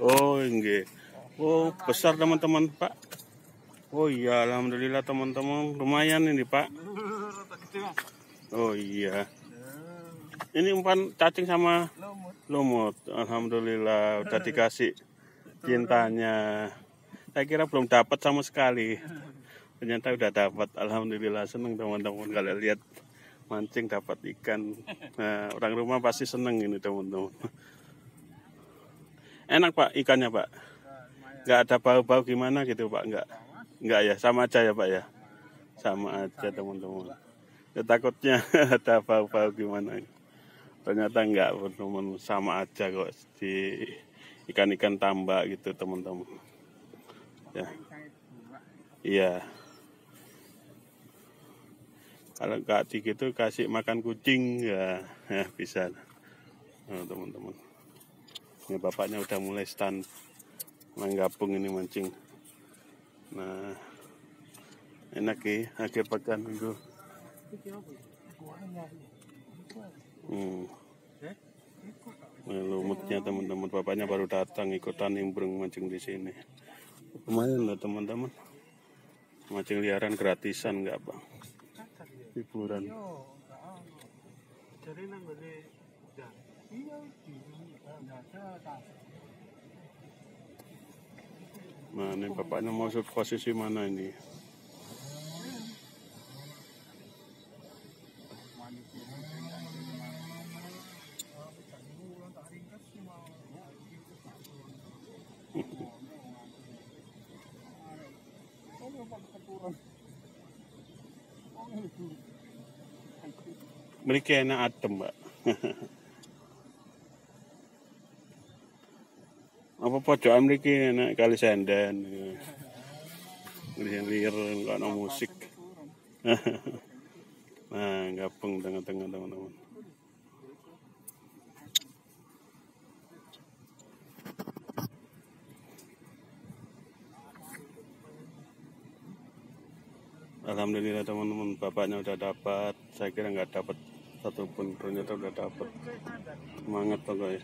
Oh, enggak. Oh, besar teman-teman, Pak. Oh iya, alhamdulillah teman-teman. Lumayan ini, Pak. Oh iya. Ini umpan cacing sama lumut. Alhamdulillah udah dikasih cintanya. Saya kira belum dapat sama sekali. Ternyata udah dapat. Alhamdulillah seneng teman-teman kalau lihat mancing dapat ikan. Nah, orang rumah pasti seneng ini teman-teman. Enak Pak ikannya Pak. Nggak ada bau-bau gimana gitu Pak? Nggak. Nggak ya, sama aja ya Pak ya. Sama aja teman-teman. Ya, takutnya ada bau-bau gimana ternyata enggak teman sama aja kok di ikan-ikan tambak gitu teman-teman ya iya kalau nggak gitu kasih makan kucing ya, ya bisa nah, teman-teman ini bapaknya udah mulai stand menggabung ini mancing nah enak ya akhir pekan minggu Hmm. Nah, lumutnya teman-teman bapaknya baru datang ikutan nimbrung mancing di sini. Lumayan lah teman-teman. Mancing liaran gratisan nggak bang? Hiburan. Nah ini bapaknya mau posisi mana ini? Mereka enak adem, Mbak. Apa pojokan mriki enak kali senden. Ngelihat lir enggak ada musik. nah, gabung tengah-tengah teman-teman. Alhamdulillah teman-teman bapaknya udah dapat saya kira nggak dapat satupun ternyata udah dapat semangat pokoknya